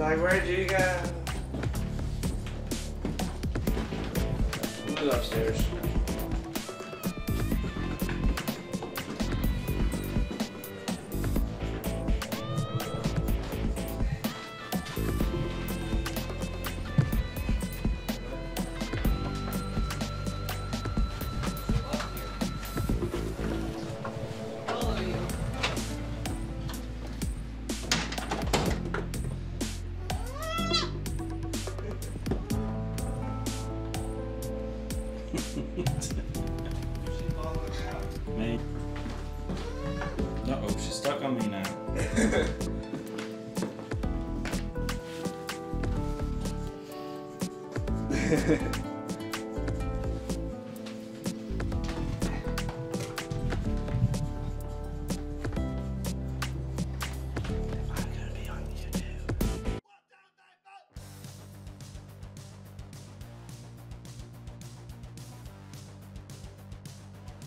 like, where'd you go? Upstairs? Me. Uh oh, she's stuck on me now.